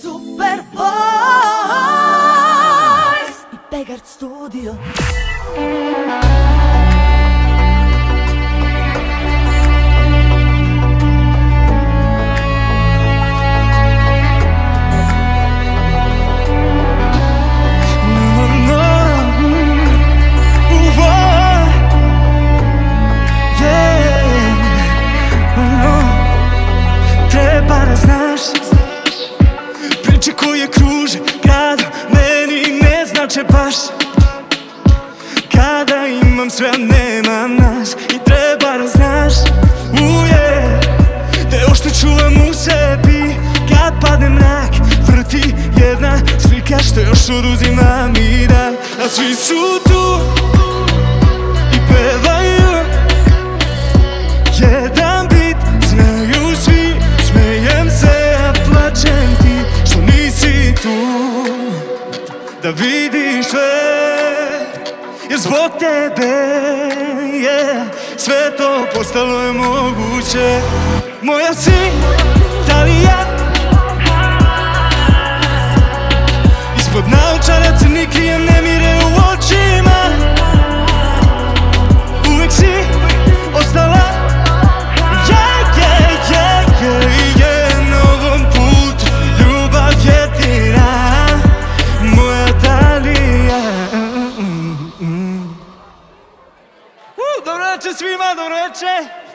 Super Boys. I Pegart Studio koje kruže Kad meni ne znače baš. Kada imam sve, a nemam nas I treba da znaš Uje Te što čuvam u sebi Kad padne mrak Vrti jedna slika što još oduzima mi da A svi su tu Da vidiš sve Jer zbog tebe yeah, Sve to postalo je moguće. Moja si Talija Ispod naučara crni krijem Dobro svima, dobro večer